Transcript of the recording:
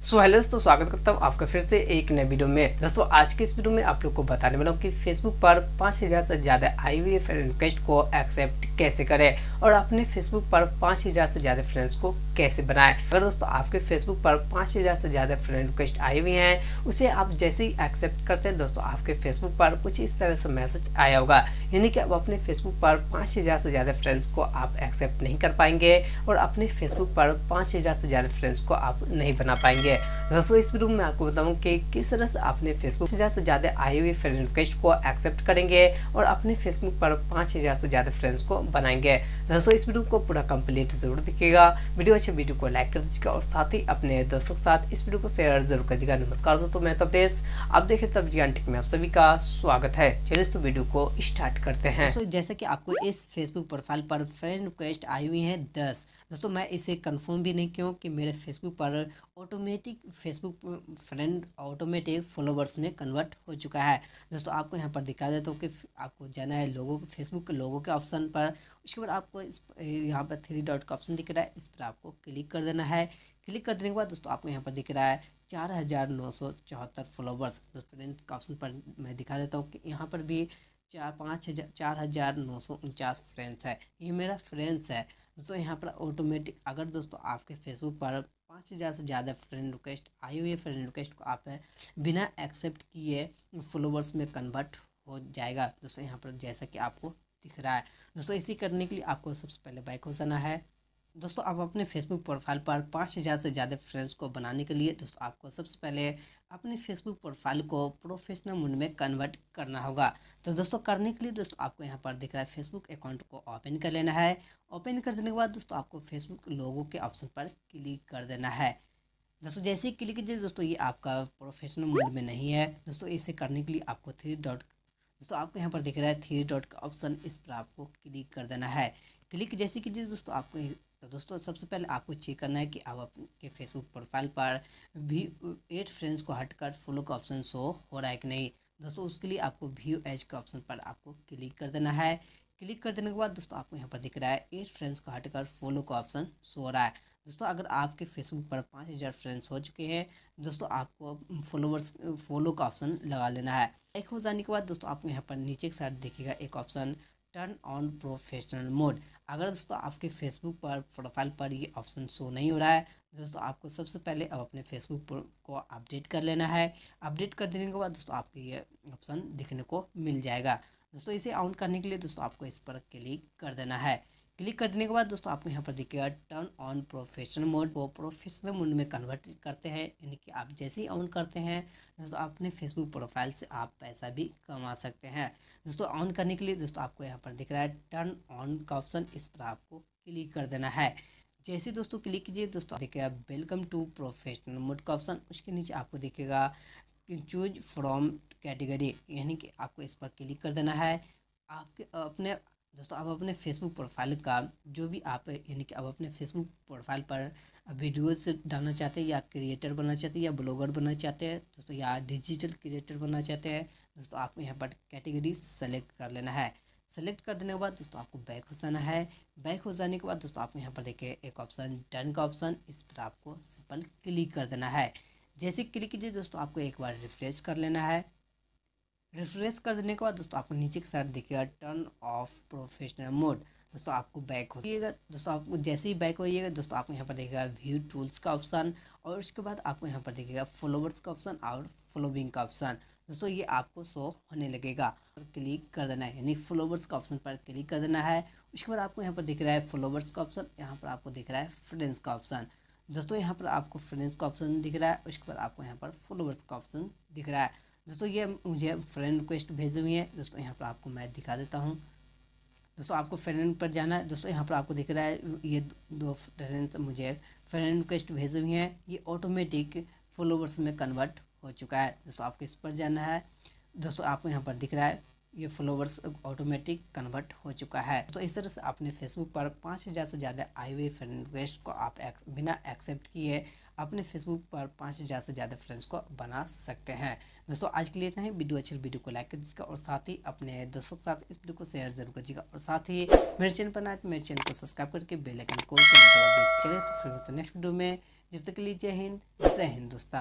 So hello दोस्तों, स्वागत करता हूँ आपका फिर से एक नए वीडियो में। दोस्तों, आज के इस वीडियो में आप लोग को बताने वाला हूँ कि फेसबुक पर पाँच हज़ार से ज़्यादा आई हुई फ्रेंड रिक्वेस्ट को एक्सेप्ट कैसे करें और अपने फेसबुक पर पाँच हज़ार से ज़्यादा फ्रेंड्स को कैसे बनाएँ अगर दोस्तों, आपके फेसबुक पर पाँच हज़ार से ज़्यादा फ्रेंड रिक्वेस्ट आई हुई हैं, उसे आप जैसे ही एक्सेप्ट करते हैं, दोस्तों, आपके फेसबुक पर कुछ इस तरह से मैसेज आया होगा। यानी कि अब अपने फेसबुक पर पाँच हज़ार से ज़्यादा फ्रेंड्स को आप एक्सेप्ट नहीं कर पाएँगे और अपने फेसबुक पर पाँच हज़ार से ज़्यादा फ्रेंड्स को आप नहीं बना पाएँगे। है। दोस्तों इस वीडियो में आपको बताऊँ कि किस तरह से अपने फेसबुक से ज़्यादा से ज़्यादा आई हुई फ्रेंड रिक्वेस्ट को एक्सेप्ट करेंगे और अपने फेसबुक पर पाँच हज़ार से ज़्यादा फ्रेंड्स को बनाएँगे। दोस्तों इस वीडियो को पूरा कंप्लीट ज़रूर देखिएगा। वीडियो अच्छे वीडियो को लाइक कर दीजिएगा और साथ ही अपने दोस्तों के साथ इस वीडियो को शेयर ज़रूर करिएगा नमस्कार दोस्तों, मैं तबरेश आप देखें तब जी टिक में आप सभी का स्वागत है। चलिए तो वीडियो को स्टार्ट करते हैं। जैसे कि आपको इस फेसबुक प्रोफ़ाइल पर फ्रेंड रिक्वेस्ट आई हुई है दस। दोस्तों, मैं इसे कंफर्म भी नहीं क्यों कि मेरे फेसबुक पर automatic Facebook friend automatic followers में कन्वर्ट हो चुका है। दोस्तों, आपको यहाँ पर दिखा देता हूँ कि आपको जाना है लोगों के फेसबुक के लोगों के ऑप्शन पर। उसके बाद आपको इस यहाँ पर थ्री डॉट का ऑप्शन दिख रहा है। इस पर आपको क्लिक कर देना है। क्लिक कर देने के बाद दोस्तों, आपको यहाँ पर दिख रहा है चार हज़ार नौ सौ चौहत्तर फॉलोवर्स दोस्तों का ऑप्शन पर मैं दिखा देता हूँ कि यहाँ पर भी चार, पाँच हज़ार, चार हज़ार नौ सौ उनचास फ्रेंड्स है। ये मेरा फ्रेंड्स है। दोस्तों, यहाँ पर ऑटोमेटिक अगर दोस्तों आपके फेसबुक पर पाँच हज़ार से ज़्यादा फ्रेंड रिक्वेस्ट आई हुई है फ्रेंड रिक्वेस्ट को आप, बिना एक्सेप्ट किए फॉलोवर्स में कन्वर्ट हो जाएगा। दोस्तों, यहाँ पर जैसा कि आपको दिख रहा है। दोस्तों, इसी करने के लिए आपको सबसे पहले बाइक हो जाना है। दोस्तों, आप अपने फेसबुक प्रोफ़ाइल पर पाँच हज़ार से ज़्यादा फ्रेंड्स को बनाने के लिए दोस्तों, आपको सबसे पहले अपने फेसबुक प्रोफ़ाइल को प्रोफेशनल मोड में कन्वर्ट करना होगा। तो दोस्तों, करने के लिए दोस्तों, आपको यहाँ पर दिख रहा है फेसबुक अकाउंट को ओपन कर लेना है। ओपन कर देने के बाद दोस्तों, आपको फेसबुक लोगों के ऑप्शन पर क्लिक कर देना है। दोस्तों, जैसे ही क्लिक कीजिए दोस्तों, ये आपका प्रोफेशनल मोड में नहीं है। दोस्तों, इसे करने के लिए आपको थ्री डॉट दोस्तों, आपको यहाँ पर दिख रहा है थ्री डॉट का ऑप्शन इस पर आपको क्लिक कर देना है। क्लिक जैसे कीजिए दोस्तों, आपको तो दोस्तों, सबसे पहले आपको चेक करना है कि आप आपके फेसबुक प्रोफ़ाइल पर भी एट फ्रेंड्स को हटकर फॉलो का ऑप्शन शो हो रहा है कि नहीं। दोस्तों, उसके लिए आपको व्यू एज के ऑप्शन पर आपको क्लिक कर देना है। क्लिक कर देने के बाद दोस्तों, आपको यहाँ पर दिख रहा है एट फ्रेंड्स को हटकर फॉलो का ऑप्शन शो हो रहा है। दोस्तों, अगर आपके फेसबुक पर पाँच हज़ार फ्रेंड्स हो चुके हैं, दोस्तों, आपको फॉलोवर्स फॉलो का ऑप्शन लगा लेना है। एक हो जाने के बाद दोस्तों, आपको यहाँ पर नीचे के साइड देखिएगा एक option turn on professional mode अगर दोस्तों आपके फेसबुक पर प्रोफ़ाइल पर ये ऑप्शन शो नहीं हो रहा है, दोस्तों आपको सबसे पहले अब अपने फेसबुक को अपडेट कर लेना है। अपडेट कर देने के बाद दोस्तों आपको ये ऑप्शन दिखने को मिल जाएगा। दोस्तों इसे ऑन करने के लिए दोस्तों आपको इस पर क्लिक कर देना है। क्लिक कर देने के बाद दोस्तों आपको यहाँ पर देखिएगा टर्न ऑन प्रोफेशनल मोड वो प्रोफेशनल मोड में कन्वर्ट करते हैं, यानी कि आप जैसे ही ऑन करते हैं, दोस्तों अपने फेसबुक प्रोफ़ाइल से आप पैसा भी कमा सकते हैं। दोस्तों ऑन करने के लिए दोस्तों आपको यहाँ पर दिख रहा है टर्न ऑन का ऑप्शन इस पर आपको क्लिक कर देना है। जैसे दोस्तों क्लिक कीजिए, दोस्तों देखिएगा वेलकम टू प्रोफेशनल मोड का ऑप्शन उसके नीचे आपको दिखेगा चूज़ फ्रॉम कैटेगरी यानी कि आपको इस पर क्लिक कर देना है। आपके, अपने दोस्तों, आप अपने फेसबुक प्रोफ़ाइल का जो भी आप, यानी कि आप अपने फेसबुक प्रोफ़ाइल पर वीडियोस डालना चाहते हैं या क्रिएटर बनना चाहते हैं या ब्लॉगर बनना चाहते हैं, दोस्तों, या डिजिटल क्रिएटर बनना चाहते हैं, दोस्तों, आपको यहाँ पर कैटेगरी सेलेक्ट कर लेना है। सेलेक्ट कर देने के बाद, दोस्तों, आपको बैक हो जाना है। बैक हो जाने के बाद, दोस्तों, आपको यहाँ पर देखिए, एक ऑप्शन डन का ऑप्शन इस पर आपको सिंपल क्लिक कर देना है। जैसे क्लिक कीजिए, दोस्तों, आपको एक बार रिफ्रेश कर लेना है। रिफ्रेश कर देने के बाद दोस्तों आपको नीचे के साइड देखिएगा टर्न ऑफ़ प्रोफेशनल मोड दोस्तों आपको बैक होइएगा दोस्तों आपको जैसे ही बैक होइएगा, दोस्तों आपको यहाँ पर देखिएगा व्यू टूल्स का ऑप्शन और उसके बाद आपको यहाँ पर देखिएगा फॉलोवर्स का ऑप्शन और फॉलोविंग का ऑप्शन दोस्तों ये आपको शो होने लगेगा। और क्लिक कर देना है, यानी फॉलोवर्स का ऑप्शन पर क्लिक कर देना है। उसके बाद आपको यहाँ पर दिख रहा है फॉलोवर्स का ऑप्शन यहाँ पर आपको दिख रहा है फ्रेंड्स का ऑप्शन दोस्तों यहाँ पर आपको फ्रेंड्स का ऑप्शन दिख रहा है, उसके बाद आपको यहाँ पर फॉलोवर्स का ऑप्शन दिख रहा है। दोस्तों, ये मुझे फ्रेंड रिक्वेस्ट भेजी हुई है। दोस्तों, यहाँ पर आपको मैं दिखा देता हूँ। दोस्तों, आपको फ्रेंड पर जाना है। दोस्तों, यहाँ पर आपको दिख रहा है, ये दो फ्रेंड्स मुझे फ्रेंड रिक्वेस्ट भेजे हुई हैं। ये ऑटोमेटिक फॉलोवर्स में कन्वर्ट हो चुका है। दोस्तों, आपको इस पर जाना है। दोस्तों, आपको यहाँ पर दिख रहा है। ये फॉलोवर्स ऑटोमेटिक कन्वर्ट हो चुका है। तो इस तरह से अपने फेसबुक पर पाँच हज़ार से ज़्यादा आई हुए फ्रेंड रिक्वेस्ट को आप एक्स, बिना एक्सेप्ट किए अपने फेसबुक पर पाँच हज़ार से ज़्यादा फ्रेंड्स को बना सकते हैं। दोस्तों आज के लिए इतना ही। वीडियो अच्छी वीडियो को लाइक कर दीजिएगा और साथ ही अपने दोस्तों के साथ इस वीडियो को शेयर ज़रूर करिएगा और साथ ही मेरे चैनल पर आए तो मेरे चैनल को सब्सक्राइब करके बेल आइकन को चलिए तो फिर नेक्स्ट वीडियो में। जब तक जय हिंद जय हिंदुस्तान।